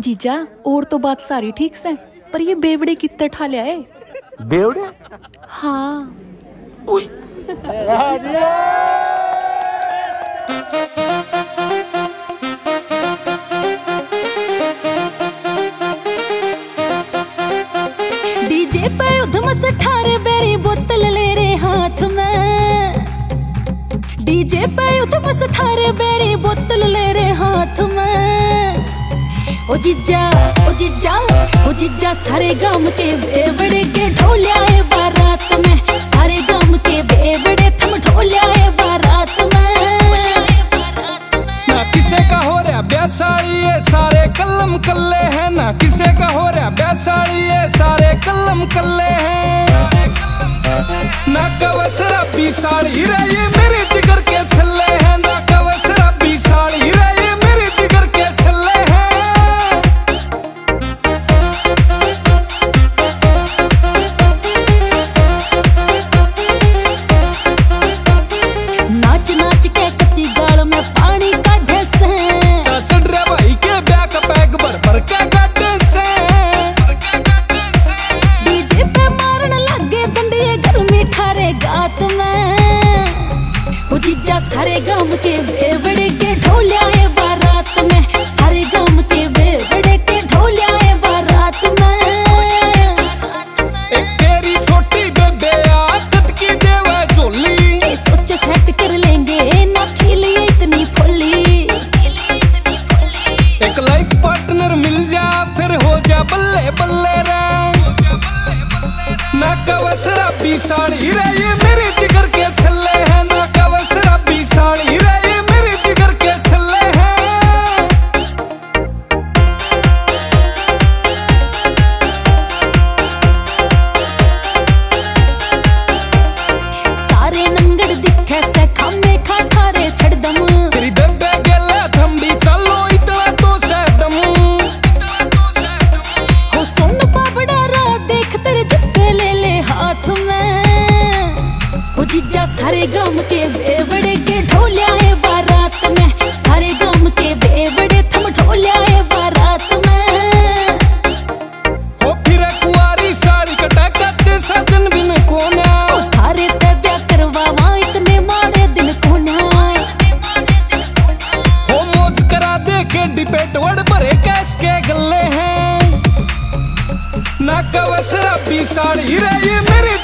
जीजा और तो बात सारी ठीक से पर ये बेवड़े कितने ठा लिया है। बेवड़े हाँ पे उधम से ठारे बेरी बोतल ले रे हाथ में। डीजे पे उधम से ठारे बेरी बोतल ले रे हाथ में। ओ जिज्जा ओ जिज्जा ओ जिज्जा, सारे गाम के बेवड़े के ढोलिया है बारात में। सारे गाम के बेवड़े थम ढोलिया है बारात में। ना किसे का हो रहा ब्यासाली ये सारे कलम कल्ले हैं। हो रहा बैसाड़ी है सारे कलम कले हैं। ना कवसरा पीसाड़ी रे जीजा सारे गाम के बेवड़े के ढोलिया है बारात में। सारे गाम के बेवड़े के ढोलिया है बारात में। एक तेरी छोटी बेबे आदत की देवा झोली। सोच सेट कर लेंगे ना खिली इतनी फुल्ली। एक लाइफ पार्टनर मिल जा फिर हो जा बल्ले बल्ले रे। ना कवसरा बीसाड़ी रे ये मेरे जीजा सारे गम के बेवड़े के ढोलिया है बारात में। सारे गम के बेवड़े थम ढोलिया है बारात में। हो फिर कुआरी सारी कटा कच्चे सजन बिन कोना हारे ते ब्याह करवावा इतने माड़े दिन कोना हो मौज करा दे के डिपेट वड़ भरे कैस के गल्ले हैं। ना कवसरा पी साड़ी रे ये मेरे